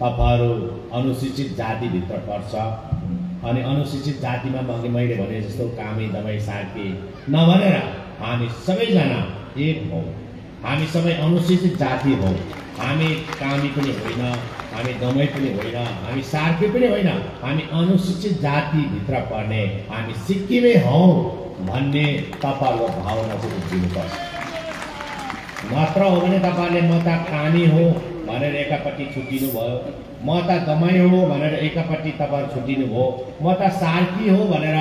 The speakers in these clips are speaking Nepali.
तपाईँहरू अनुसूचित जातिभित्र पर्छ। अनि अनुसूचित जातिमा अघि मैले भने जस्तो कामी दमाई सार्की नभनेर हामी सबैजना एक हौँ। हामी सबै अनुसूचित जाति हौँ। हामी कामी पनि होइन हामी दमाई पनि होइन हामी सार्की पनि होइन। हामी अनुसूचित जातिभित्र पर्ने हामी सिक्किमै हौँ भन्ने तपाईँहरूको भावना चाहिँ उब्जिनुपर्छ। नत्र हो भने तपाईँहरूले म त कामी हो। भनेर एकापट्टि छुट्टिनु भयो म त दमाई हो भनेर एकापट्टि तपाईँहरू छुट्टिनु भयो म त सार्की हो भनेर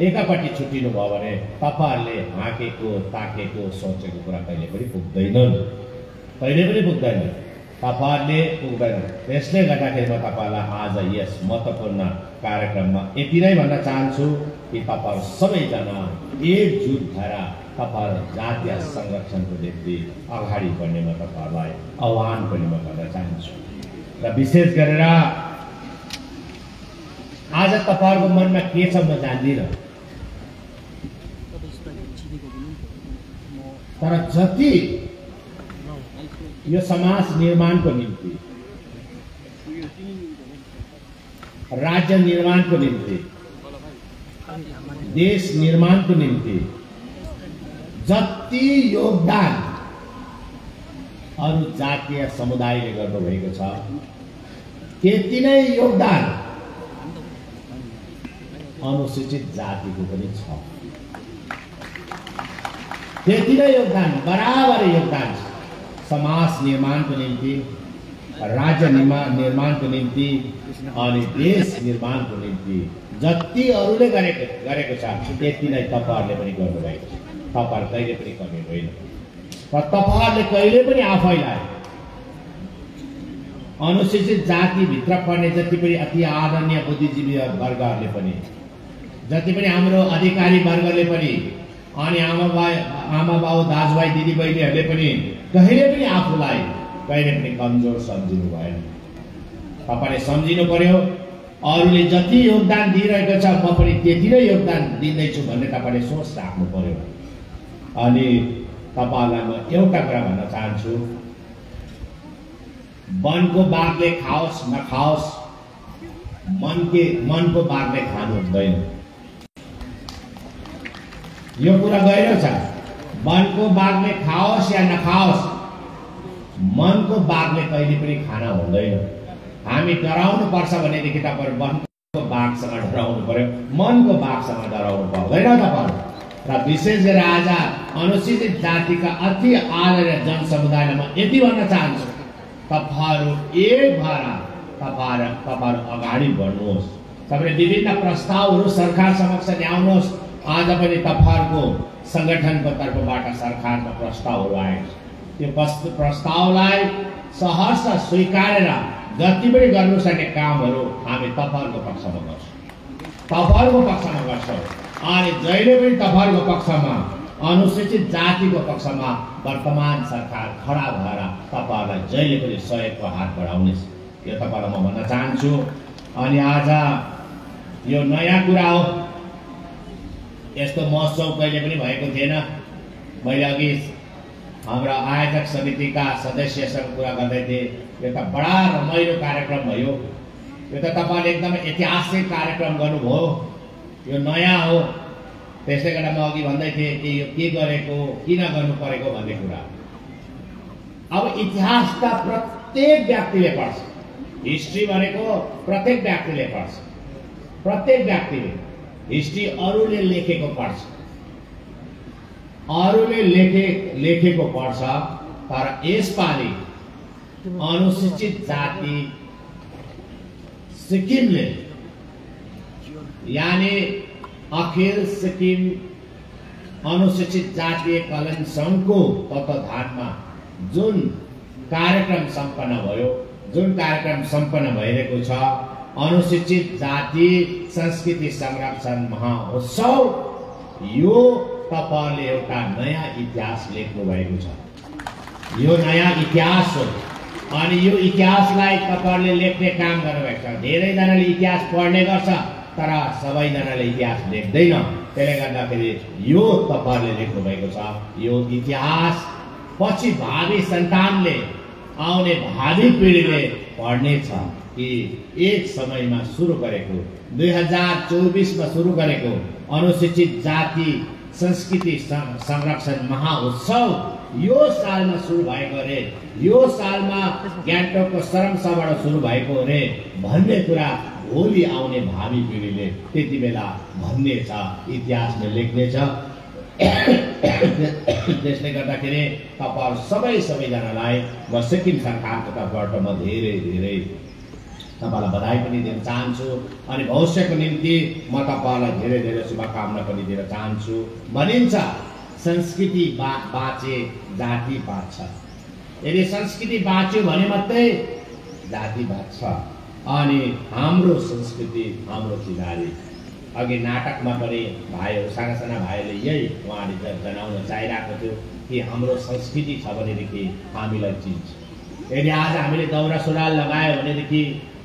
एकापट्टि छुट्टिनु भयो भने तपाईँहरूले हाँकेको ताकेको सोचेको कुरा कहिले पनि पुग्दैनन् कहिले पनि पुग्दैन तपाईँहरूले पुग्दैन त्यसले गर्दाखेरि म तपाईँहरूलाई आज यस महत्त्वपूर्ण कार्यक्रममा यति नै भन्न चाहन्छु कि तपाईँहरू सबैजना एकजुट भएर तपाईँहरू जातीय संरक्षणको निम्ति अगाडि बढ्ने म तपाईँहरूलाई आह्वान पनि म गर्न चाहन्छु। र विशेष गरेर आज तपाईँहरूको मनमा के छ म जान्दिनँ। तर जति यो समाज निर्माणको निम्ति राज्य निर्माणको निम्ति देश निर्माणको निम्ति जति योगदान अरू जातीय समुदायले गर्नुभएको छ। त्यति नै योगदान अनुसूचित जातिको पनि छ। त्यति नै योगदान बराबर योगदान छ समाज निर्माणको निम्ति राज्य निर्माण निर्माणको निम्ति अनि देश निर्माणको निम्ति जति अरूले गरेको गरेको छ त्यति नै तपाईँहरूले पनि गर्नुभएको छ। तपाईँहरू कहिले पनि कमी होइन। र तपाईँहरूले कहिले पनि आफैलाई अनुसूचित जातिभित्र पर्ने जति पनि अति आदरणीय बुद्धिजीवी वर्गहरूले पनि जति पनि हाम्रो अधिकारी वर्गले पनि अनि आमा बा आमा बाउ दाजुभाइ दिदीबहिनीहरूले पनि कहिले पनि आफूलाई कहिले पनि कमजोर सम्झिनु भएन। तपाईँले सम्झिनु पर्यो अरूले जति योगदान दिइरहेको छ म पनि त्यति नै योगदान दिँदैछु भन्ने तपाईँले सोच राख्नु पर्यो। अनि तपाईँहरूलाई म एउटा कुरा भन्न चाहन्छु। वनको बाघले खाओस् नखाओस् मनके मनको बाघले खानु हुँदैन। यो कुरा गहिरो छ। वनको बाघले खाओस् या नखाओस् मनको बाघले कहिले पनि खाना हुँदैन। हामी डराउनु पर्छ भनेदेखि तपाईँहरू वनको बाघसँग डराउनु पर्यो। मनको बाघसँग डराउनु पर्दैन तपाईँहरू। र विशेष गरेर आज अनुसूचित जातिका अति आदरणीय जनसमुदायलाई म यति भन्न चाहन्छु तपाईँहरू एक भएर तपाईँहरू तपाईँहरू अगाडि बढ्नुहोस्। तपाईँले विभिन्न प्रस्तावहरू सरकार समक्ष ल्याउनुहोस्। आज पनि तपाईँहरूको सङ्गठनको तर्फबाट सरकारमा प्रस्तावहरू आएको त्यो प्रस्त प्रस्तावलाई सहर्ष स्वीकारेर जति पनि गर्नु सक्ने कामहरू हामी तपाईँहरूको पक्षमा गर्छौँ। तपाईँहरूको पक्षमा गर्छौँ। अनि जहिले पनि तपाईँहरूको पक्षमा अनुसूचित जातिको पक्षमा वर्तमान सरकार खडा भएर तपाईँहरूलाई जहिले पनि सहयोगको हात बढाउनेछ यो तपाईँलाई म भन्न चाहन्छु। अनि आज यो नयाँ कुरा हो। यस्तो महोत्सव कहिले पनि भएको थिएन। मैले अघि हाम्रा आयोजक समितिका सदस्यसँग कुरा गर्दै थिएँ। यो त बडा रमाइलो कार्यक्रम भयो। यो त तपाईँले एकदमै ऐतिहासिक कार्यक्रम गर्नुभयो। यो नयाँ हो। त्यसले गर्दा म अघि भन्दै थिएँ कि यो के गरेको किन गर्नु परेको भन्ने कुरा। अब इतिहास त प्रत्येक व्यक्तिले पढ्छ। हिस्ट्री भनेको प्रत्येक व्यक्तिले पढ्छ। प्रत्येक व्यक्तिले हिस्ट्री अरूले लेखेको पढ्छ। अरूले लेखे लेखेको पढ्छ तर यसपालि अनुसूचित जाति सिक्किमले यानि अखिल सिक्किम अनुसूचित जातीय कल्याण सङ्घको तत्वधानमा जुन कार्यक्रम सम्पन्न भयो जुन कार्यक्रम सम्पन्न भइरहेको छ अनुसूचित जाति संस्कृति संरक्षण महाउत्सव यो तपाईँहरूले एउटा नयाँ इतिहास लेख्नु भएको छ। यो नयाँ इतिहास हो। अनि यो इतिहासलाई तपाईँहरूले लेख्ने काम गर्नुभएको छ। धेरैजनाले इतिहास पढ्ने गर्छ। तर सबैजनाले इतिहास लेख्दैन। त्यसले गर्दाखेरि यो तपाईँहरूले लेख्नु भएको छ यो इतिहास पछि भावी सन्तानले आउने भावी पिँढीले पढ्नेछ कि एक समयमा सुरु गरेको दुई हजार चौबिसमा सुरु गरेको अनुसूचित जाति संस्कृति संरक्षण महाउत्सव यो सालमा सुरु भएको अरे यो सालमा गान्तोकको सरमसाबाट सुरु भएको अरे भन्ने कुरा भोलि आउने भावी पिँढीले त्यति बेला भन्नेछ इतिहासले लेख्नेछ। त्यसले गर्दाखेरि तपाईँहरू सबै सबैजनालाई म सिक्किम सरकारको तर्फबाट म धेरै धेरै तपाईँलाई बधाई पनि दिन चाहन्छु अनि भविष्यको निम्ति म तपाईँलाई धेरै धेरै शुभकामना पनि दिन चाहन्छु। भनिन्छ संस्कृति बा बाँचे जाति बाँच्छ। यदि संस्कृति बाँच्यो भने मात्रै जाति बाँच्छ। अनि हाम्रो संस्कृति हाम्रो चिनारी अघि नाटकमा पनि भाइहरू साना साना भाइहरूले यही उहाँले जनाउन चाहिरहेको थियो कि हाम्रो संस्कृति छ भनेदेखि हामीलाई चिन्छ। यदि आज हामीले दौरा सुरुवाल लगायो भनेदेखि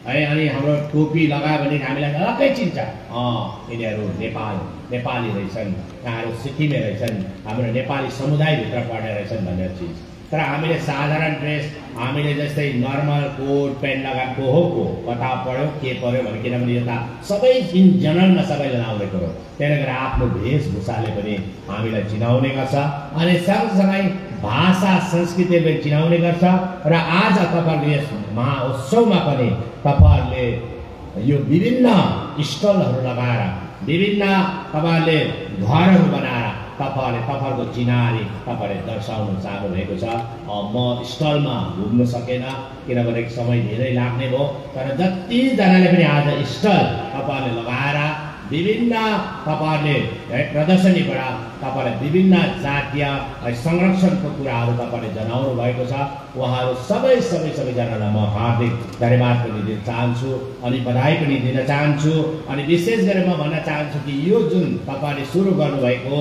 है अनि हाम्रो टोपी लगायो भने हामीलाई अलग्गै चिन्छ। अँ यिनीहरू नेपाल नेपाली रहेछन् यहाँहरू सिक्किमे रहेछन् हाम्रो नेपाली समुदायभित्र पढ्ने रहेछन् भनेर चिन्छ। तर हामीले साधारण ड्रेस हामीले जस्तै नर्मल कोट पेन्ट लगाएको हो को? कता पढ्यो के पढ्यो भने किनभने यो त सबै इन जनरलमा सबैले लाउने कुरो त्यसले गर्दा आफ्नो वेशभूषाले पनि हामीलाई चिनाउने गर्छ अनि सँगसँगै भाषा संस्कृतिले चिनाउने गर्छ र आज तपाईँहरूले यस महाउत्सवमा पनि तपाईँहरूले यो विभिन्न स्टलहरू लगाएर विभिन्न तपाईँहरूले घरहरू बनाएर तपाईँहरूले तपाईँहरूको चिनारी तपाईँहरूले दर्शाउन चाहनुभएको छ। म स्टलमा घुम्न सकेन किनभने समय धेरै लाग्ने भयो। तर जतिजनाले पनि आज स्टल तपाईँहरूले लगाएर विभिन्न तपाईँहरूले है प्रदर्शनीबाट तपाईँलाई विभिन्न जातीय है, संरक्षणको कुराहरू तपाईँले जनाउनु भएको छ। उहाँहरू सबै सबै सबैजनालाई म हार्दिक धन्यवाद पनि दिन चाहन्छु अनि बधाई पनि दिन चाहन्छु अनि विशेष गरेर म भन्न चाहन्छु कि यो जुन तपाईँले सुरु गर्नुभएको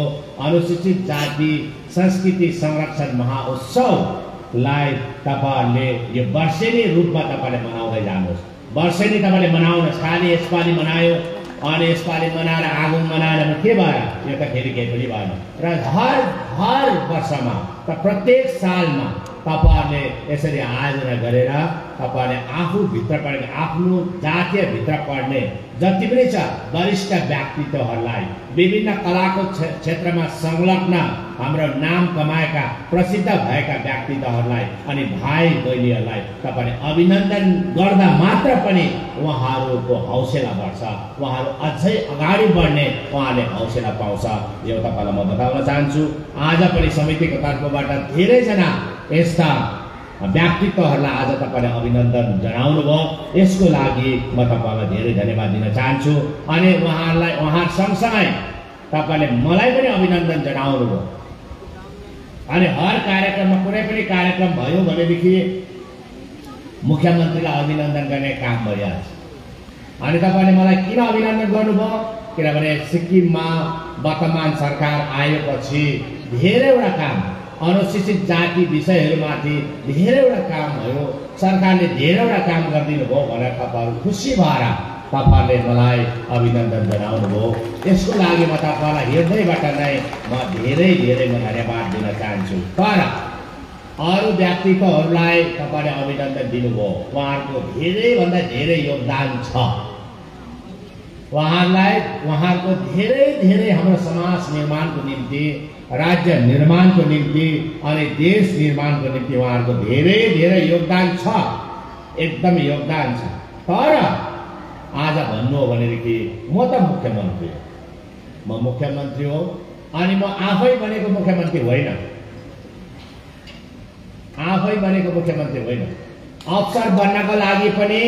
अनुसूचित जाति संस्कृति संरक्षण महाउत्सवलाई तपाईँहरूले यो वर्षेनी रूपमा तपाईँले मनाउँदै जानुहोस्। वर्षेनी तपाईँले मनाउनुहोस् खालि यसपालि मनायो अनि यसपालि मनाएर आगो मनाएर के भयो यो त फेरि केही पनि भएन। र हर हर वर्षमा त प्रत्येक सालमा तपाईँहरूले यसरी आयोजना गरेर तपाईँहरूले आफूभित्र पढेको आफ्नो जातीयभित्र पढ्ने जति पनि छ वरिष्ठ व्यक्तित्वहरूलाई विभिन्न कलाको क्षे- क्षेत्रमा संलग्न हाम्रो नाम कमाएका प्रसिद्ध भएका व्यक्तित्वहरूलाई अनि भाइ बहिनीहरूलाई तपाईँले अभिनन्दन गर्दा मात्र पनि उहाँहरूको हौसला बढ्छ। उहाँहरू अझै अगाडि बढ्ने उहाँले हौसला पाउँछ। यो तपाईँलाई म बताउन चाहन्छु आज पनि समितिको तर्फबाट धेरैजना यस्ता व्यक्तित्वहरूलाई आज तपाईँले अभिनन्दन जनाउनु भयो यसको लागि म तपाईँलाई धेरै धन्यवाद दिन चाहन्छु। अनि उहाँहरूलाई उहाँ सँगसँगै तपाईँले मलाई पनि अभिनन्दन जनाउनु भयो अनि हर कार्यक्रममा कुनै पनि कार्यक्रम भयो भनेदेखि मुख्यमन्त्रीलाई अभिनन्दन गर्ने काम भइहाल्छ। अनि तपाईँले मलाई किन अभिनन्दन गर्नुभयो? किनभने सिक्किममा वर्तमान सरकार आएपछि धेरैवटा काम अनुसूचित जाति विषयहरूमाथि धेरैवटा काम भयो। सरकारले धेरैवटा काम गरिदिनु भयो भनेर तपाईँहरू खुसी भएर तपाईँहरूले मलाई अभिनन्दन जनाउनु भयो यसको लागि म तपाईँलाई हृदयबाट नै म धेरै धेरै म धन्यवाद दिन चाहन्छु। तर अरू व्यक्तित्वहरूलाई तपाईँले अभिनन्दन दिनुभयो। उहाँहरूको धेरैभन्दा धेरै योगदान छ। उहाँहरूलाई उहाँहरूको धेरै धेरै हाम्रो समाज निर्माणको निम्ति राज्य निर्माणको निम्ति अनि देश निर्माणको निम्ति उहाँहरूको धेरै धेरै योगदान छ। एकदम योगदान छ। तर आज भन्नु हो भनेदेखि म त मुख्यमन्त्री हो। म मुख्यमन्त्री हो अनि म आफै बनेको मुख्यमन्त्री होइन। आफै बनेको मुख्यमन्त्री होइन। अफसर बन्नको लागि पनि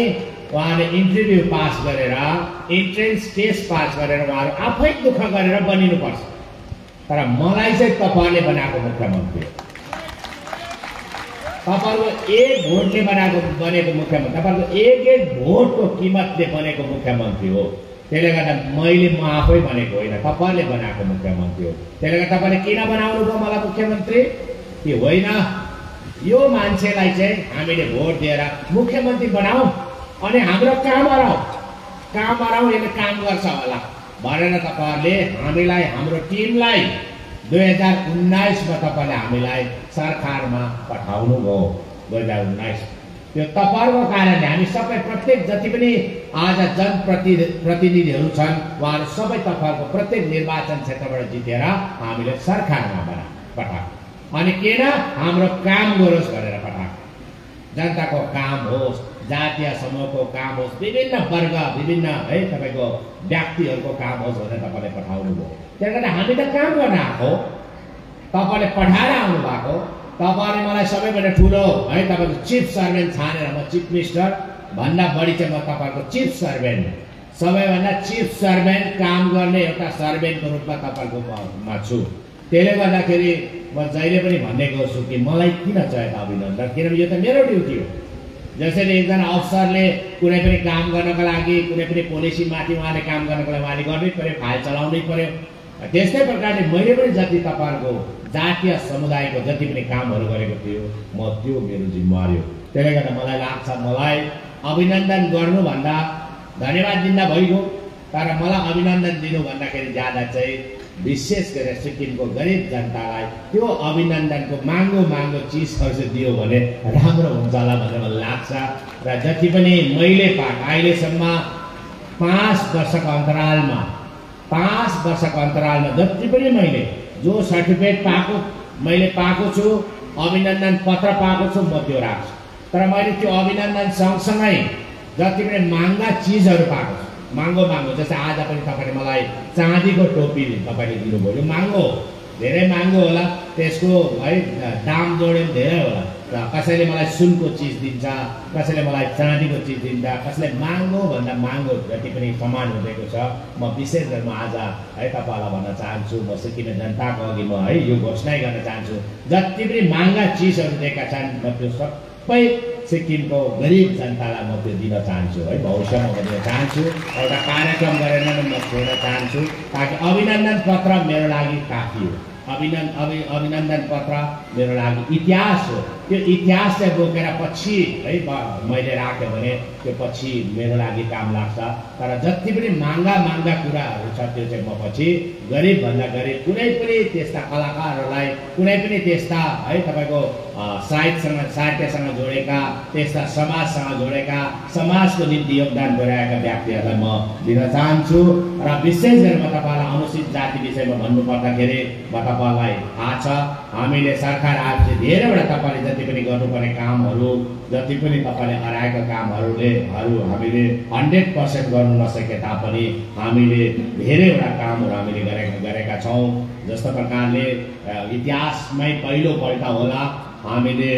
उहाँले इन्टरभ्यू पास गरेर इन्ट्रेन्स टेस्ट पास गरेर उहाँहरू आफै दुःख गरेर बनिनुपर्छ। तर मलाई चाहिँ तपाईँले बनाएको मुख्यमन्त्री हो। तपाईँहरूको एक भोटले बनाएको बनेको मुख्यमन्त्री। तपाईँहरूको एक एक भोटको किमतले बनेको मुख्यमन्त्री हो। त्यसले गर्दा मैले म आफै बनेको होइन तपाईँले बनाएको मुख्यमन्त्री हो। त्यसले गर्दा तपाईँले किन बनाउनु भयो मलाई मुख्यमन्त्री? कि होइन? यो मान्छेलाई चाहिँ हामीले भोट दिएर मुख्यमन्त्री बनाऊ अनि हाम्रो काम गराऊ काम गराऊ यसले काम गर्छ होला। भनेर तपाईँहरूले हामीलाई हाम्रो टिमलाई दुई हजार उन्नाइसमा तपाईँले हामीलाई सरकारमा पठाउनु भयो। दुई हजार उन्नाइस। त्यो तपाईँहरूको कारणले हामी सबै प्रत्येक जति पनि आज जनप्रति प्रतिनिधिहरू छन् उहाँहरू सबै तपाईँहरूको प्रत्येक निर्वाचन क्षेत्रबाट जितेर हामीले सरकारमा बना पठाएको। अनि किन? हाम्रो काम गरोस् भनेर पठाएको। जनताको काम होस्। जातीय समूहको काम होस् विभिन्न वर्ग विभिन्न है तपाईँको व्यक्तिहरूको काम होस् भनेर तपाईँले पठाउनु भयो। त्यही कारण हामी त काम गर्न आएको तपाईँले पठाएर आउनु भएको तपाईँले मलाई सबैभन्दा ठुलो है तपाईँको चिफ सर्भेन्ट छानेर म चिफ मिनिस्टर भन्दा बढी चाहिँ म तपाईँहरूको चिफ सर्भेन्ट सबैभन्दा चिफ सर्भेन्ट काम गर्ने एउटा सर्भेन्टको रूपमा तपाईँहरूकोमा छु। त्यसले गर्दाखेरि म जहिले पनि भन्ने गर्छु कि मलाई किन चाहियो अभिनन्दन? किनभने यो त मेरो ड्युटी हो। जसरी एकजना अफसरले कुनै पनि काम गर्नको लागि कुनै पनि पोलिसी माथि उहाँले काम गर्नको लागि उहाँले गर्नै पऱ्यो फाइल चलाउनै पऱ्यो त्यस्तै प्रकारले मैले पनि जति तपाईँहरूको जातीय समुदायको जति पनि कामहरू गरेको थियो म त्यो मेरो जिम्मेवारी हो त्यसले गर्दा मलाई लाग्छ मलाई अभिनन्दन गर्नुभन्दा धन्यवाद दिँदा भइगयो। तर मलाई अभिनन्दन दिनु भन्दाखेरि ज्यादा चाहिँ विशेष गरेर सिक्किमको गरिब जनतालाई त्यो अभिनन्दनको माङ्गो माङ्गो चिजहरू चाहिँ दियो भने राम्रो हुन्छ होला मलाई लाग्छ। र जति पनि मैले पाएको अहिलेसम्म पाँच वर्षको अन्तरालमा पाँच वर्षको अन्तरालमा जति पनि मैले जो सर्टिफिकेट पाएको मैले पाएको छु अभिनन्दन पत्र पाएको छु म त्यो राख्छु। तर मैले त्यो अभिनन्दन सँगसँगै जति पनि महँगा चिजहरू पाएको छु। महँगो महँगो जस्तै आज पनि तपाईँले मलाई। चाँदीको टोपी तपाईँले दिनुभयो यो महँगो धेरै महँगो होला त्यसको है दाम जोड्यो भने धेरै होला। र कसैले मलाई सुनको चिज दिन्छ कसैले मलाई चाँदीको चिज दिन्छ कसैले महँगो भन्दा महँगो जति पनि सामान हुँदैको छ म विशेष गरी म आज है तपाईँलाई भन्न चाहन्छु म सिक्किमे जनताको अघि म है यो घोषणा गर्न चाहन्छु। जति पनि महँगा चिजहरू दिएका छन् म त्यो सबै सिक्किमको गरिब जनतालाई म त्यो दिन चाहन्छु है भविष्यमा म दिन चाहन्छु। एउटा कार्यक्रम गरेर नै म छोड्न चाहन्छु। ताकि अभिनन्दन पत्र मेरो लागि काफी हो। अभिनन्द अभि अभिनन्दन पत्र मेरो लागि इतिहास हो। त्यो इतिहास चाहिँ बोकेर पछि है मैले राखेँ भने त्यो पछि मेरो लागि काम लाग्छ। तर जति पनि महँगा महँगा कुराहरू छ त्यो चाहिँ म पछि गरिबभन्दा गरिब कुनै पनि त्यस्ता कलाकारहरूलाई कुनै पनि त्यस्ता है तपाईँको साहित्यसँग साहित्यसँग जोडेका त्यस्ता समाजसँग जोडेका समाजको निम्ति योगदान पुर्याएका व्यक्तिहरूलाई म दिन चाहन्छु र विशेष गरी म तपाईँलाई अनुसूचित जाति विषयमा भन्नु पर्दाखेरि म तपाईँलाई थाहा छ हामीले सरकार आएपछि धेरैवटा तपाईँले जति पनि गर्नुपर्ने कामहरू जति पनि तपाईँले हराएका कामहरूले हरू हामीले हन्ड्रेड पर्सेन्ट गर्नु नसके तापनि हामीले धेरैवटा कामहरू हामीले गरेका गरेका छौँ। जस्तो प्रकारले इतिहासमै पहिलोपल्ट होला हामीले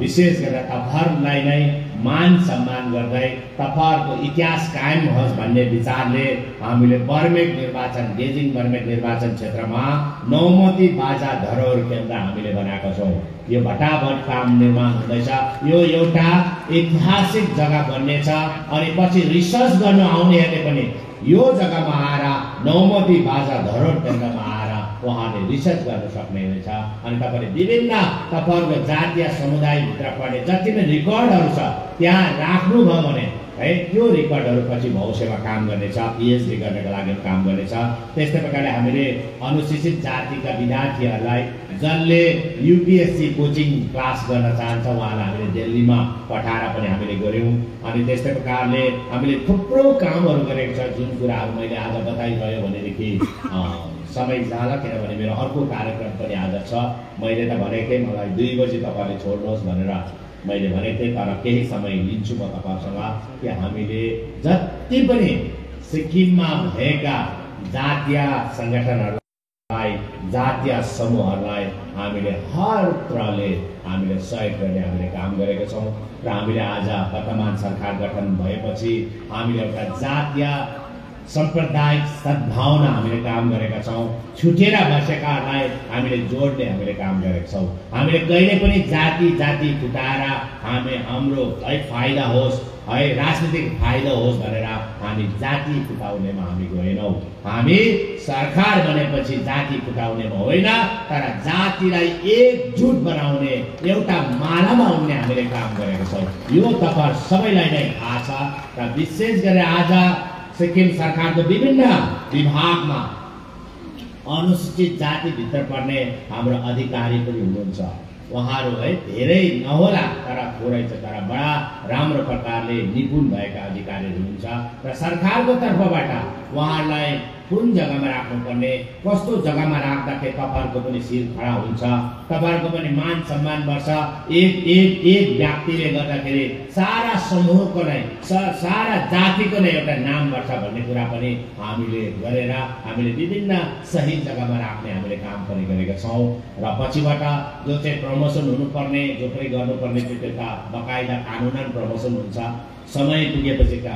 विशेष गरेर तपाईँहरूलाई नै मान सम्मान गर्दै तपाईँहरूको इतिहास कायम होस् भन्ने विचारले हामीले बर्मेक निर्वाचन गेजिङ बर्मेक निर्वाचन क्षेत्रमा नौमती बाजा धरोहर केन्द्र हामीले बनाएका छौँ। यो भटाभट काम निर्माण हुँदैछ। यो एउटा ऐतिहासिक जग्गा बन्नेछ अनि पछि रिसर्च गर्नु आउनेहरूले पनि यो जग्गामा आएर नौमती बाजा धरोहर केन्द्रमा उहाँले रिसर्च गर्न सक्ने रहेछ अनि तपाईँले विभिन्न तपाईँहरूको जातीय समुदायभित्र पर्ने जति पनि रेकर्डहरू छ त्यहाँ राख्नुभयो भने है त्यो रेकर्डहरू पछि भविष्यमा काम गर्नेछ पिएचडी गर्नको लागि काम गर्नेछ। त्यस्तै प्रकारले हामीले अनुसूचित जातिका विद्यार्थीहरूलाई जसले युपिएससी कोचिङ क्लास गर्न चाहन्छ उहाँलाई हामीले दिल्लीमा पठाएर पनि हामीले गऱ्यौँ। अनि त्यस्तै प्रकारले हामीले थुप्रो कामहरू गरेको छ। जुन कुराहरू मैले आज बताइरह्यो भनेदेखि समय जाला किनभने मेरो अर्को कार्यक्रम पनि आज छ। मैले त भनेको थिएँ मलाई दुई बजी तपाईँले छोड्नुहोस् भनेर मैले भनेको थिएँ तर केही समय लिन्छु म तपाईँहरूसँग कि हामीले जति पनि सिक्किममा भएका जातीय सङ्गठनहरूलाई जातीय समूहहरूलाई हामीले हर तरहले हामीले सहयोग गर्ने हामीले काम गरेका छौँ। र हामीले आज वर्तमान सरकार गठन भएपछि हामीले एउटा जातीय साम्प्रदायिक सद्भावना हामीले काम गरेका छौँ। छुटेर बसेकाहरूलाई हामीले जोड्ने हामीले काम गरेका छौँ। हामीले कहिले पनि जाति जाति फुटाएर हामी हाम्रो है फाइदा होस् है राजनीतिक फाइदा होस् भनेर हामी जाति फुटाउनेमा हामी गएनौँ। हामी सरकार बनेपछि जाति फुटाउनेमा होइन तर जातिलाई एकजुट बनाउने एउटा मालामा उन्ने हामीले काम गरेका छौँ। यो तपाईँहरू सबैलाई नै थाहा छ र विशेष गरेर आज सिक्किम सरकारको विभिन्न विभागमा अनुसूचित जातिभित्र पर्ने हाम्रो अधिकारी पनि हुनुहुन्छ। उहाँहरू है धेरै नहोला तर थोरै छ तर बडा राम्रो प्रकारले निपुण भएका अधिकारीहरू हुन्छ र सरकारको तर्फबाट उहाँहरूलाई कुन जग्गामा राख्नुपर्ने कस्तो जग्गामा राख्दाखेरि तपाईँहरूको पनि शिर खडा हुन्छ तपाईँहरूको पनि मान सम्मान बढ्छ। एक एक एक व्यक्तिले गर्दाखेरि सारा समूहको नै सारा जातिको नै एउटा नाम बढ्छ भन्ने कुरा पनि हामीले गरेर हामीले विभिन्न सही जग्गामा राख्ने हामीले काम पनि गरेका छौँ। र पछिबाट जो चाहिँ प्रमोसन हुनुपर्ने जो पनि गर्नुपर्ने त्यो एउटा बकाइदा कानुनन प्रमोसन हुन्छ। समय पुगेपछि त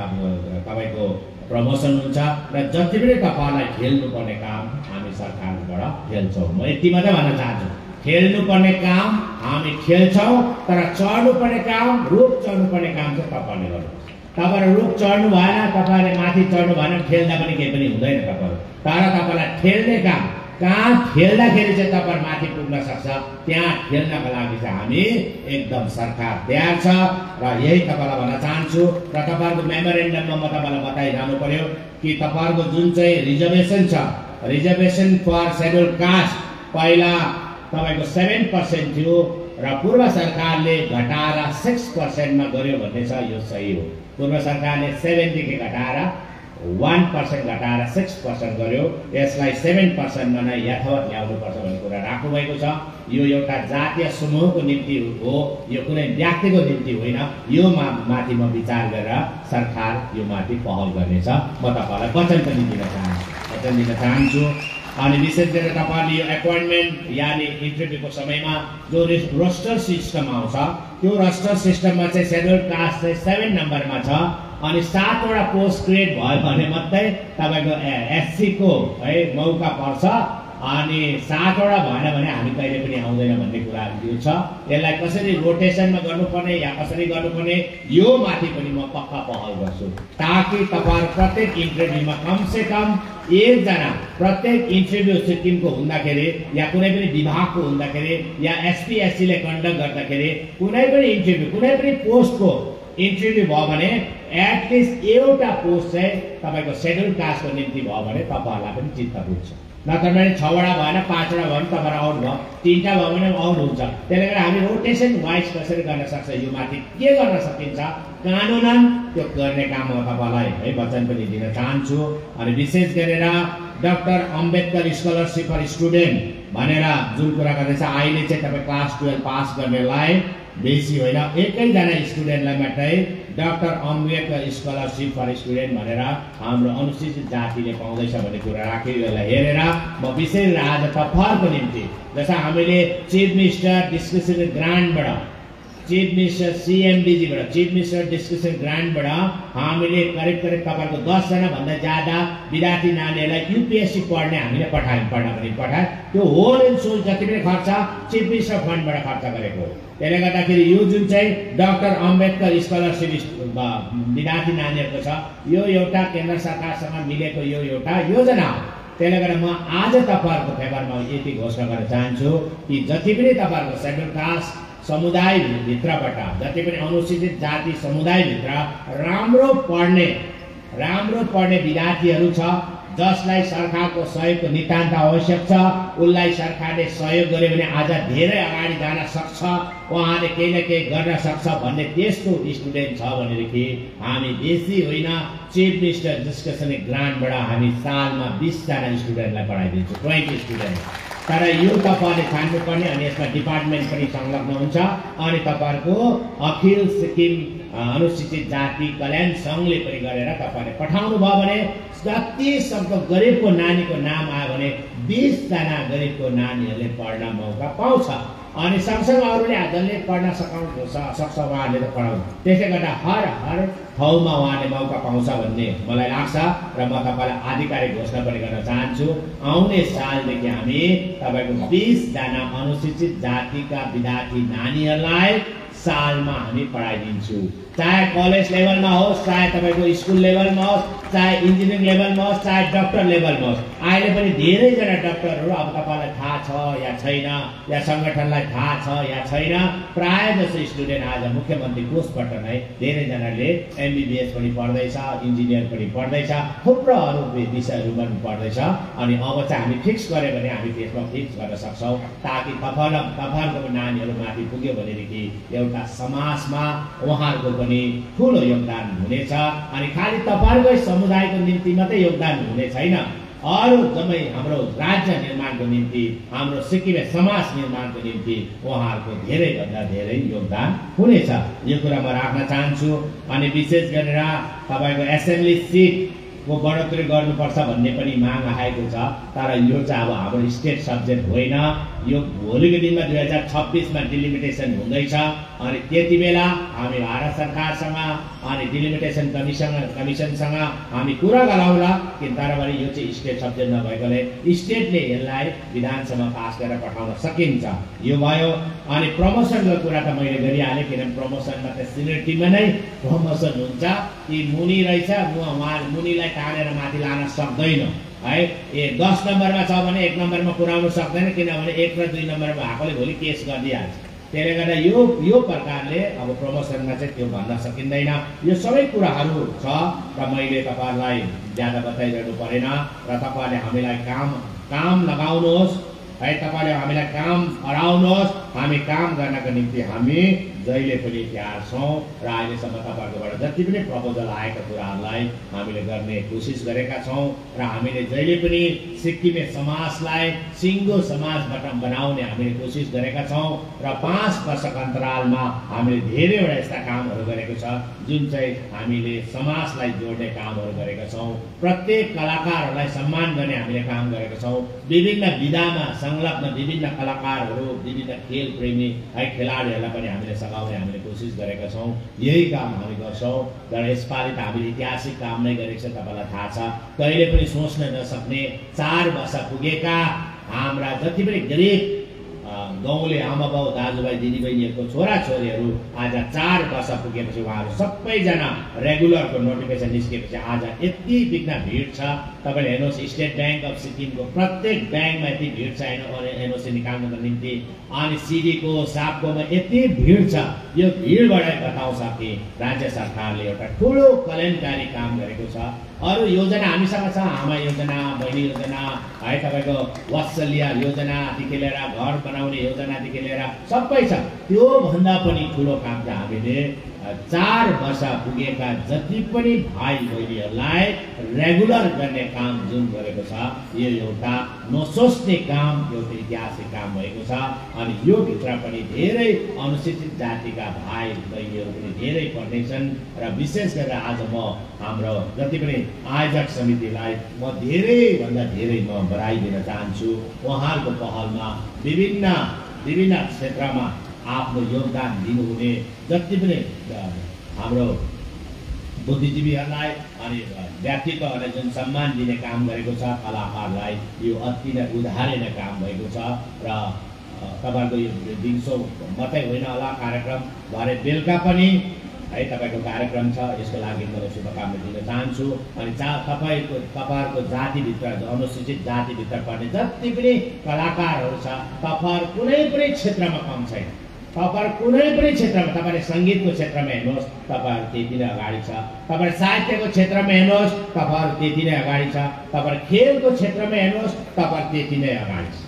तपाईँको प्रमोसन हुन्छ र जति पनि तपाईँहरूलाई खेल्नुपर्ने काम हामी सरकारबाट खेल्छौँ। म यति मात्रै भन्न चाहन्छु। खेल्नुपर्ने काम हामी खेल्छौँ तर चढ्नुपर्ने काम रुख चढ्नुपर्ने काम चाहिँ तपाईँहरूले गर्नुहुन्छ तपाईँहरू रुख चढ्नु भएन तपाईँहरूले माथि चढ्नु भएन खेल्दा पनि केही पनि हुँदैन तपाईँहरू तर तपाईँलाई ठेल्ने काम कहाँ खेल्दाखेरि चाहिँ तपाईँ माथि पुग्न सक्छ? त्यहाँ खेल्नको लागि चाहिँ हामी एकदम सरकार तयार छ र यही तपाईँलाई भन्न चाहन्छु र तपाईँहरूको मेमोरेन्डममा म तपाईँलाई बताइरहनु पर्यो कि तपाईँहरूको जुन चाहिँ रिजर्भेसन छ रिजर्भेसन फर सेड्युल कास्ट पहिला तपाईँको सेभेन पर्सेन्ट थियो र पूर्व सरकारले घटाएर सिक्स पर्सेन्टमा गर्यो भन्ने छ यो सही हो। पूर्व सरकारले सेभेनदेखि घटाएर वान पर्सेन्ट घटाएर सिक्स पर्सेन्ट गर्यो। यसलाई सेभेन पर्सेन्टमा नै यथावत ल्याउनुपर्छ भन्ने कुरा राख्नुभएको छ। यो एउटा जातीय समूहको निम्ति हो। यो कुनै व्यक्तिको निम्ति होइन। यो मा माथि म विचार गरेर सरकार यो माथि पहल गर्नेछ। म तपाईँलाई वचन पनि दिन चाहन्छु। वचन दिन चाहन्छु। अनि विशेष गरेर तपाईँले यो एपोइन्टमेन्ट यानि इन्टरभ्यूको समयमा जो रोस्टर सिस्टम आउँछ त्यो रोस्टर सिस्टममा चाहिँ सेड्युल कास्ट चाहिँ सेभेन नम्बरमा छ। अनि सातवटा पोस्ट क्रिएट भयो भने मात्रै तपाईँको एससीको है मौका पर्छ। अनि सातवटा भएन भने हामी कहिले पनि आउँदैन भन्ने कुरा यो छ। यसलाई कसरी रोटेसनमा गर्नुपर्ने या कसरी गर्नुपर्ने यो माथि पनि म पक्का पहल गर्छु। ताकि तपाईँहरू प्रत्येक इन्टरभ्यूमा कमसे कम एकजना प्रत्येक इन्टरभ्यू सिक्किमको हुँदाखेरि या कुनै पनि विभागको हुँदाखेरि या एसपी एससीले कन्डक्ट गर्दाखेरि कुनै पनि इन्टरभ्यू कुनै पनि पोस्टको इन्टरभ्यू भयो भने एटलिस्ट एउटा पोस्ट चाहिँ तपाईँको सेड्युल कास्टको निम्ति भयो भने तपाईँहरूलाई पनि चित्त बुझ्छ नत्र भने छवटा भएन पाँचवटा भयो भने तपाईँहरू आउट भयो। तिनवटा भयो भने आउट हुन्छ। त्यसले गर्दा हामी रोटेसन वाइज कसरी गर्न सक्छ यो माथि के गर्न सकिन्छ? कानुनन त्यो गर्ने काम म तपाईँलाई। है वचन पनि दिन चाहन्छु। अनि विशेष गरेर doctor Ambedkar scholarship for student भनेर जुन कुरा गर्दैछ अहिले चाहिँ तपाईँ क्लास टुवेल्भ पास गर्नेलाई बेसी होइन। एकैजना स्टुडेन्टलाई मात्रै doctor Ambedkar scholarship for student भनेर हाम्रो अनुसूचित जातिले पाउँदैछ भन्ने कुरा राखेर यसलाई हेरेर म विशेष आज तपाईँहरूको निम्ति जस्तो हामीले चिफ मिनिस्टर डिस्कसन ग्रान्डबाट चिफ मिनिस्टर सिएमडिजीबाट चिफ मिनिस्टर डिस्कसन ग्रान्डबाट हामीले करिब करिब तपाईँहरूको दसजना भन्दा ज्यादा विद्यार्थी नानीहरूलाई युपिएससी पढ्ने हामीले पठायौँ पढ्नको निम्ति पठायौँ। त्यो होल एन्ड सोल जति पनि खर्च चिफ मिनिस्टर फन्डबाट खर्च गरेको हो। त्यसले गर्दाखेरि यो जुन चाहिँ डक्टर अम्बेदकर स्कलरसिप विद्यार्थी नानीहरूको छ यो एउटा केन्द्र सरकारसँग मिलेको यो एउटा योजना हो। त्यसले गर्दा म आज तपाईँहरूको फेभरमा यति घोषणा गर्न चाहन्छु कि जति पनि तपाईँहरूको सेड्युल कास्ट समुदायभित्रबाट जति पनि अनुसूचित जाति समुदायभित्र राम्रो पढ्ने राम्रो पढ्ने विद्यार्थीहरू छ जसलाई सरकारको सहयोगको नितान्त आवश्यक छ उसलाई सरकारले सहयोग गर्यो भने आज धेरै अगाडि जान सक्छ उहाँले केही न केही गर्न सक्छ भन्ने त्यस्तो स्टुडेन्ट छ भनेदेखि हामी बेसी होइन। चिफ मिनिस्टर डिस्कसन ग्रान्टबाट हामी सालमा बिसजना स्टुडेन्टलाई पढाइदिन्छौँ ट्वेन्टी स्टुडेन्ट। तर यो तपाईँले छान्नुपर्ने अनि यसमा डिपार्टमेन्ट पनि संलग्न हुन्छ। अनि तपाईँहरूको अखिल सिक्किम अनुसूचित जाति कल्याण सङ्घले पनि गरेर तपाईँले पठाउनु भयो भने जति सक्दो गरिबको नानीको नाम आयो भने बिसजना गरिबको नानीहरूले पढ्न मौका पाउँछ। अनि सँगसँगै अरूले जसले पढ्न सकाउ स- सक्छ उहाँहरूले त पढाउनु। त्यसले गर्दा हर हर ठाउँमा उहाँले मौका पाउँछ भन्ने मलाई लाग्छ र म तपाईँलाई आधिकारिक घोषणा पनि गर्न चाहन्छु। आउने सालदेखि हामी तपाईँको बिसजना अनुसूचित जातिका विद्यार्थी नानीहरूलाई सालमा हामी पढाइदिन्छु। चाहे कलेज लेभलमा होस् चाहे तपाईँको स्कुल लेभलमा होस् चाहे इन्जिनियरिङ लेभलमा होस् चाहे डक्टर लेभलमा होस् अहिले पनि धेरैजना डक्टरहरू अब तपाईँलाई थाहा छ या छैन या सङ्गठनलाई थाहा छ या छैन। प्रायः जस्तो स्टुडेन्ट आज मुख्यमन्त्री कोषबाट नै धेरैजनाले एमबिबिएस पनि पढ्दैछ इन्जिनियर पनि पढ्दैछ थुप्रो अरू विषयहरू पनि पढ्दैछ। अनि अब चाहिँ हामी फिक्स गऱ्यो भने हामी त्यसमा फिक्स गर्न सक्छौँ। ताकि तपाईँलाई तपाईँहरूको नानीहरू माथि पुग्यो भनेदेखि एउटा समाजमा उहाँहरूको पनि ठुलो योगदान हुनेछ अनि खालि तपाईँहरूकै समुदायको निम्ति मात्रै योगदान हुने छैन। अरू जम्मै हाम्रो राज्य निर्माणको निम्ति हाम्रो सिक्किमे समाज निर्माणको निम्ति उहाँहरूको धेरैभन्दा धेरै योगदान हुनेछ। यो कुरा म राख्न चाहन्छु अनि विशेष गरेर तपाईँको एसेम्ब्ली सिट को बढोत्तरी गर्नुपर्छ भन्ने पनि माग आएको छ तर यो चाहिँ अब हाम्रो स्टेट सब्जेक्ट होइन। यो भोलिको दिनमा दुई हजार छब्बिसमा डिलिमिटेसन हुँदैछ। अनि त्यति बेला हामी भारत सरकारसँग अनि डिलिमिटेसन कमिसन कमिसनसँग हामी कुरा गराउला कि तर पनि यो चाहिँ स्टेट सब्जेक्ट नभएकोले स्टेटले यसलाई विधानसभा पास गरेर पठाउन सकिन्छ। यो भयो। अनि प्रमोसनको कुरा त मैले गरिहालेँ किनभने प्रमोसनमा त सिनियरिटीमा नै प्रमोसन हुन्छ। कि मुनि रहेछ म उहाँ मुनिलाई तानेर माथि लान सक्दैन। है? ए दस नम्बरमा छ भने एक नम्बरमा पुऱ्याउनु सक्दैन किनभने एक र दुई नम्बरमा भएकोले भोलि केस गरिदिइहाल्छ। त्यसले गर्दा यो यो प्रकारले अब प्रमोसनमा चाहिँ त्यो भन्न सकिँदैन। यो सबै कुराहरू छ र मैले तपाईँहरूलाई ज्यादा बताइरहनु परेन र तपाईँहरूले हामीलाई काम काम लगाउनुहोस्। है तपाईँले हामीलाई काम हराउनुहोस्। हामी काम गर्नको निम्ति हामी जहिले पनि तयार छौँ र अहिलेसम्म तपाईँहरूकोबाट जति पनि प्रपोजल आएका कुराहरूलाई हामीले गर्ने कोसिस गरेका छौँ र हामीले जहिले पनि सिक्किमे समाजलाई सिङ्गो समाजबाट बनाउने हामीले कोसिस गरेका छौँ र पाँच वर्षको अन्तरालमा हामीले धेरैवटा यस्ता कामहरू गरेको छ जुन चाहिँ हामीले समाजलाई जोड्ने कामहरू गरेका छौँ। प्रत्येक कलाकारहरूलाई सम्मान गर्ने हामीले काम गरेका छौँ। विभिन्न विधामा संलग्न विभिन्न कलाकारहरू विभिन्न खेल प्रेमी है खेलाडीहरूलाई पनि हामीले सघाउने हामीले कोसिस गरेका छौँ। यही काम हामी गर्छौँ। तर यसपालि त हामीले ऐतिहासिक काम नै गरेको छ तपाईँलाई थाहा छ। कहिले पनि सोच्न नसक्ने चार वर्ष पुगेका हाम्रा जति पनि गरिब गाउँले आमा बाउ दाजुभाइ दिदीबहिनीहरूको छोराछोरीहरू आज चार वर्ष पुगेपछि उहाँहरू सबैजना रेगुलरको नोटिफिकेसन निस्केपछि आज यति बिघ्न भिड छ। तपाईँले हेर्नुहोस् स्टेट ब्याङ्क अफ सिक्किमको प्रत्येक ब्याङ्कमा यति भिड छ। एनओसी निकाल्नुको निम्ति। अनि सिडीको सापकोमा यति भिड छ। यो भिडबाटै बताउँछ कि राज्य सरकारले एउटा ठुलो कल्याणकारी काम गरेको छ। अरू योजना हामीसँग छ आमा योजना बहिनी योजना है तपाईँको वात्सल्य योजनादेखि लिएर घर बनाउने योजनादेखि लिएर सबै छ। त्योभन्दा पनि ठुलो काम चाहिँ हामीले चार वर्ष पुगेका जति पनि भाइ बहिनीहरूलाई रेगुलर गर्ने काम जुन गरेको छ यो एउटा नसोच्ने काम एउटा ऐतिहासिक काम भएको छ। अनि यो भित्र पनि धेरै अनुसूचित जातिका भाइ बहिनीहरू पनि धेरै पढ्नेछन् र विशेष गरेर आज म हाम्रो जति पनि आयोजक समितिलाई म धेरैभन्दा धेरै म बधाई दिन चाहन्छु। उहाँहरूको पहलमा विभिन्न विभिन्न क्षेत्रमा आफ्नो योगदान दिनुहुने जति पनि हाम्रो बुद्धिजीवीहरूलाई अनि व्यक्तित्वहरूलाई जुन सम्मान दिने काम गरेको छ कलाकारलाई यो अति नै उधारे काम भएको छ र तपाईँहरूको यो दिउँसो मात्रै होइन होला कार्यक्रम भरे बेलुका पनि है तपाईँको कार्यक्रम छ यसको लागि म शुभकामना दिन चाहन्छु। अनि चा तपाईँको तपाईँहरूको जातिभित्र अनुसूचित जातिभित्र पर्ने जति पनि कलाकारहरू छ तपाईँहरू कुनै पनि क्षेत्रमा कम छैन। तपाईँहरू कुनै पनि क्षेत्रमा तपाईँले सङ्गीतको क्षेत्रमा हेर्नुहोस् तपाईँहरू त्यति नै अगाडि छ। तपाईँले साहित्यको क्षेत्रमा हेर्नुहोस् तपाईँहरू त्यति नै अगाडि छ। तपाईँहरू खेलको क्षेत्रमा हेर्नुहोस् तपाईँहरू त्यति नै अगाडि छ।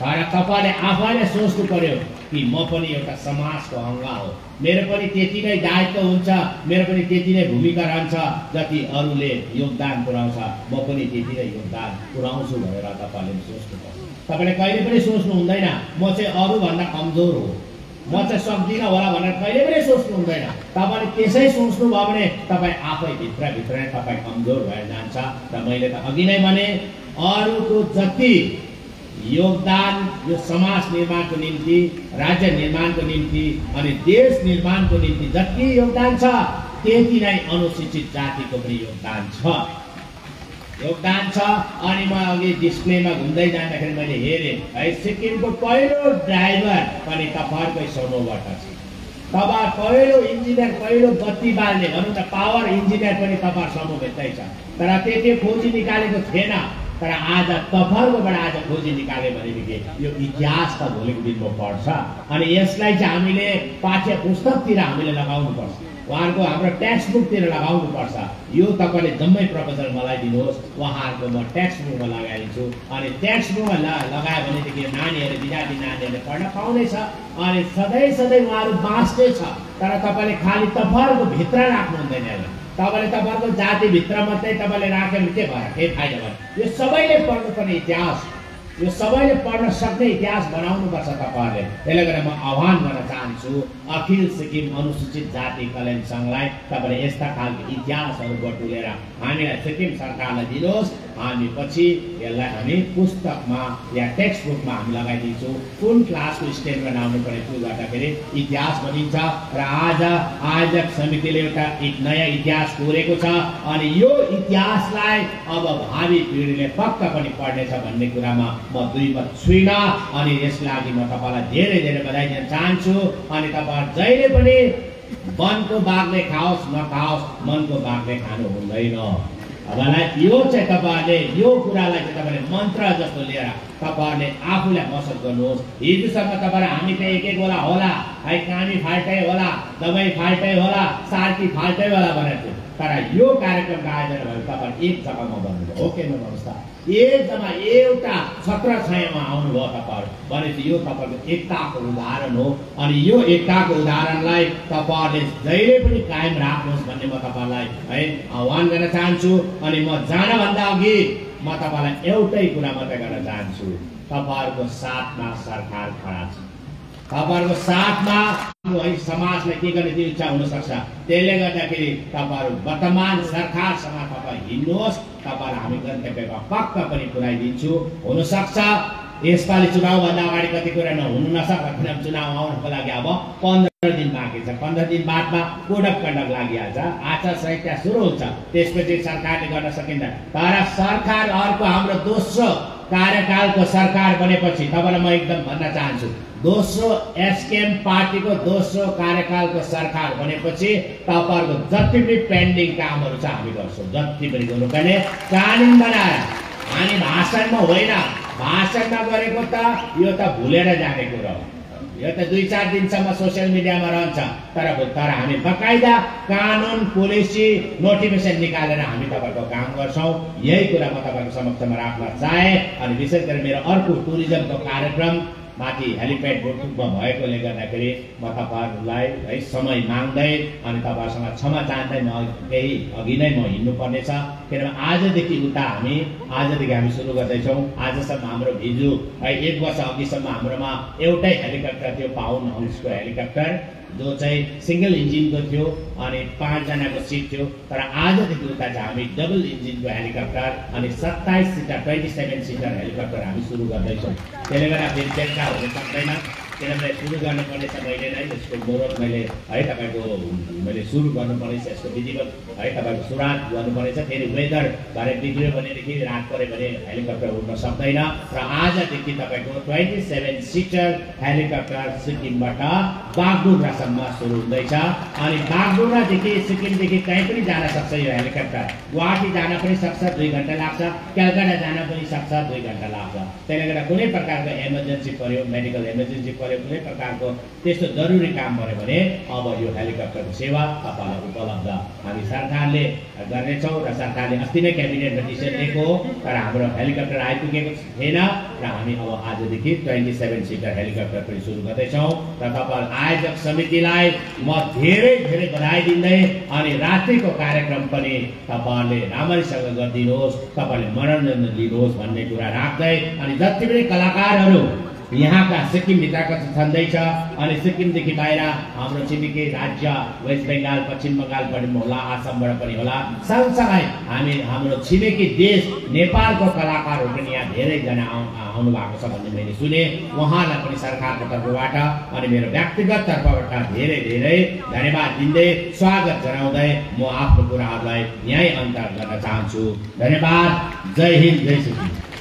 तर तपाईँले आफैले सोच्नु पर्यो कि म पनि एउटा समाजको अङ्ग हो। मेरो पनि त्यति नै दायित्व हुन्छ मेरो पनि त्यति नै भूमिका रहन्छ जति अरूले योगदान पुऱ्याउँछ। म पनि त्यति नै योगदान पुऱ्याउँछु भनेर तपाईँले सोच्नुपर्छ तपाईँले कहिले पनि सोच्नु हुँदैन म चाहिँ अरूभन्दा कमजोर हो। म चाहिँ सक्दिनँ होला भनेर कहिले पनि सोच्नु हुँदैन। तपाईँले त्यसै सोच्नुभयो भने तपाईँ आफै भित्रभित्र नै तपाईँ कमजोर भएर जान्छ र मैले त अघि नै भने अरूको जति योगदान यो समाज निर्माणको निम्ति राज्य निर्माणको निम्ति अनि देश निर्माणको निम्ति जति योगदान छ त्यति नै अनुसूचित जातिको पनि योगदान छ। योगदान छ। अनि म अघि डिस्प्लेमा घुम्दै जाँदाखेरि मैले हेरेँ। है सिक्किमको पहिलो ड्राइभर पनि तपाईँहरूकै समूहबाट छ। तपाईँ पहिलो इन्जिनियर पहिलो बत्ती बाल्ने भनौँ न पावर इन्जिनियर पनि तपाईँ समूहभित्रै छ। तर त्यति खोजी निकालेको थिएन। तर आज तपाईँहरूकोबाट आज खोजी निकाल्यो भनेदेखि यो इतिहास त भोलिको दिनमा पढ्छ अनि यसलाई चाहिँ हामीले पाठ्य पुस्तकतिर हामीले लगाउनुपर्छ। उहाँहरूको हाम्रो टेक्स्ट बुकतिर लगाउनुपर्छ। यो तपाईँले जम्मै प्रपोजल मलाई दिनुहोस् उहाँहरूको म टेक्स्ट बुकमा लगाइदिन्छु। अनि टेक्स्ट बुकमा ल लगायो भनेदेखि नानीहरू विद्यार्थी नानीहरूले पढ्न पाउनेछ अनि सधैँ सधैँ उहाँहरू बाँच्ने छ। तर तपाईँले खालि तपाईँहरूको भित्र राख्नु हुँदैन तपाईँले तपाईँहरूको जातिभित्र मात्रै तपाईँले राख्यो भने के भयो केही फाइदा भयो? यो सबैले पढ्नुपर्ने इतिहास। यो सबैले पढ्न सक्ने इतिहास बनाउनुपर्छ तपाईँहरूले। त्यसले गर्दा म आह्वान गर्न चाहन्छु अखिल सिक्किम अनुसूचित जाति कल्याण सङ्घलाई तपाईँले यस्ता खालको इतिहासहरू बटुलेर हामीलाई सिक्किम सरकारलाई दिनुहोस्। हामी पछि यसलाई हामी पुस्तकमा या टेक्स्ट बुकमा हामी लगाइदिन्छौँ। कुन क्लासको स्टेजमा लाउनु पर्ने त्यो गर्दाखेरि इतिहास बनिन्छ र आज आयोजक समितिले एउटा एक नयाँ इतिहास कोरेको छ अनि यो इतिहासलाई अब भावी पिँढीले पक्का पनि पढ्नेछ भन्ने कुरामा म दुई मत छुइनँ अनि यस लागि म तपाईँलाई धेरै धेरै बधाई दिन चाहन्छु अनि तपाईँहरू जहिले पनि वनको बाघले खाओस् नखाओस् मनको बाघले खानु हुँदैन। तपाईँलाई यो चाहिँ तपाईँहरूले यो कुरालाई चाहिँ तपाईँले मन्त्र जस्तो लिएर तपाईँहरूले आफूलाई मसत गर्नुहोस् हिजोसम्म तपाईँलाई हामी चाहिँ एक एक बेला होला है कामी फाल्टै होला दबाई फाल्टै होला सार्की फाल्टै होला भनेर थियो तर यो कार्यक्रमको आयोजना भयो तपाईँ एक जग्गामा भन्नुभयो ओके भन्नुहोस् त एक जग्गा एउटा छत्र छायामा आउनुभयो तपाईँहरू भनेपछि यो तपाईँको एकताको उदाहरण हो अनि यो एकताको उदाहरणलाई तपाईँहरूले जहिले पनि कायम राख्नुहोस् भन्ने म तपाईँलाई है आह्वान गर्न चाहन्छु अनि म जानभन्दा अघि म तपाईँलाई एउटै कुरा मात्रै गर्न चाहन्छु तपाईँहरूको साथमा सरकार खडा छ तपाईँहरूको साथमा है समाजलाई के गर्ने त्यो इच्छा हुनसक्छ त्यसले गर्दाखेरि तपाईँहरू वर्तमान सरकारसँग तपाईँ हिँड्नुहोस् तपाईँलाई हामी गन्तव्यमा पक्का पनि पुऱ्याइदिन्छु हुनसक्छ यसपालि चुनावभन्दा अगाडि कति कुरा नहुनु नसक्छ किनभने चुनाव आउनको लागि अब पन्ध्र दिन बाँकी छ पन्ध्र दिन बादमा कोड अफ कन्डक्ट लागिहाल्छ आचार संहिता सुरु हुन्छ त्यसपछि सरकारले गर्न सकिन्छ तर सरकार अर्को हाम्रो दोस्रो कार्यकालको सरकार बनेपछि तपाईँलाई म एकदम भन्न चाहन्छु। दोस्रो एसकेएम पार्टीको दोस्रो कार्यकालको सरकार बनेपछि तपाईँहरूको जति पनि पेन्डिङ कामहरू छ हामी गर्छौँ। जति पनि गर्नुपर्ने कानुन बनाएर हामी भाषणमा होइन। भाषणमा गरेको त यो त भुलेर जाने कुरो हो। यो त दुई चार दिनसम्म सोसियल मिडियामा रहन्छ तर तर हामी बकाइदा कानुन पोलिसी नोटिफिकेसन निकालेर हामी तपाईँहरूको काम गर्छौँ यही कुरा म तपाईँको समक्षमा राख्न चाहे अनि विशेष गरी मेरो अर्को टुरिज्मको कार्यक्रम माथि हेलिप्याड बुटुकमा भएकोले गर्दाखेरि म तपाईँहरूलाई है समय माग्दै अनि तपाईँहरूसँग क्षमा चाहँदै म केही अघि नै म हिँड्नुपर्नेछ। किनभने आजदेखि उता हामी आजदेखि हामी सुरु गर्दैछौँ। आजसम्म हाम्रो भिजु है एक वर्ष अघिसम्म हाम्रोमा एउटै हेलिकप्टर थियो पाउन हाउसको हेलिकप्टर। जो चाहिँ सिङ्गल इन्जिनको थियो अनि पाँचजनाको सिट थियो तर आजदेखि उता चाहिँ हामी डबल इन्जिनको हेलिकप्टर अनि सत्ताइस seater twenty seven seater helicopter हामी सुरु गर्दैछौँ। त्यसले गर्दा फेरि बेलुका हुन सक्दैन। किनभने सुरु गर्नुपर्नेछ मैले नै यसको मोरल मैले है तपाईँको मैले सुरु गर्नुपर्नेछ यसको विधिवत है तपाईँको सुरुवात गर्नुपर्नेछ। फेरि वेदर भरे बिग्रियो भनेदेखि रात पऱ्यो भने हेलिकप्टर उड्न सक्दैन। र आजदेखि तपाईँको ट्वेन्टी सेभेन सिटर हेलिकप्टर सिक्किमबाट बागडुग्रासम्म सुरु हुँदैछ। अनि बागडुग्रादेखि सिक्किमदेखि कहीँ पनि जान सक्छ यो हेलिकप्टर। गुवाहाटी जान पनि सक्छ दुई घन्टा लाग्छ। कलकत्ता जान पनि सक्छ दुई घन्टा लाग्छ। त्यसले गर्दा कुनै प्रकारको एमर्जेन्सी पऱ्यो मेडिकल एमर्जेन्सी पऱ्यो कुनै प्रकारको त्यस्तो जरुरी काम पऱ्यो भने अब यो हेलिकप्टरको सेवा तपाईँलाई उपलब्ध हामी सरकारले गर्नेछौँ र सरकारले अस्ति नै क्याबिनेटमा डिसिसन लिएको हो तर हाम्रो हेलिकप्टर आइपुगेको थिएन र हामी अब आजदेखि ट्वेन्टी सेभेन सिटर हेलिकप्टर पनि सुरु गर्दैछौँ र तपाईँ आयोजक समितिलाई म धेरै धेरै बधाई दिँदै अनि रात्रिको कार्यक्रम पनि तपाईँहरूले राम्रैसँग गरिदिनुहोस् तपाईँले मनोरञ्जन लिनुहोस् भन्ने कुरा राख्दै अनि जति पनि कलाकारहरू यहाँका सिक्किमभित्रका छँदैछ अनि सिक्किमदेखि बाहिर हाम्रो छिमेकी राज्य वेस्ट बेङ्गाल पश्चिम बङ्गालबाट पनि होला आसामबाट पनि होला। सँगसँगै हामी हाम्रो छिमेकी देश नेपालको कलाकारहरू पनि यहाँ धेरैजना आउ आउनु भएको छ भन्ने मैले सुने। उहाँलाई पनि सरकारको तर्फबाट अनि मेरो व्यक्तिगत तर्फबाट धेरै धेरै धन्यवाद दिँदै स्वागत जनाउँदै म आफ्नो कुराहरूलाई यहीँ अन्तर गर्न चाहन्छु। धन्यवाद। जय हिन्द जय सिक्किम।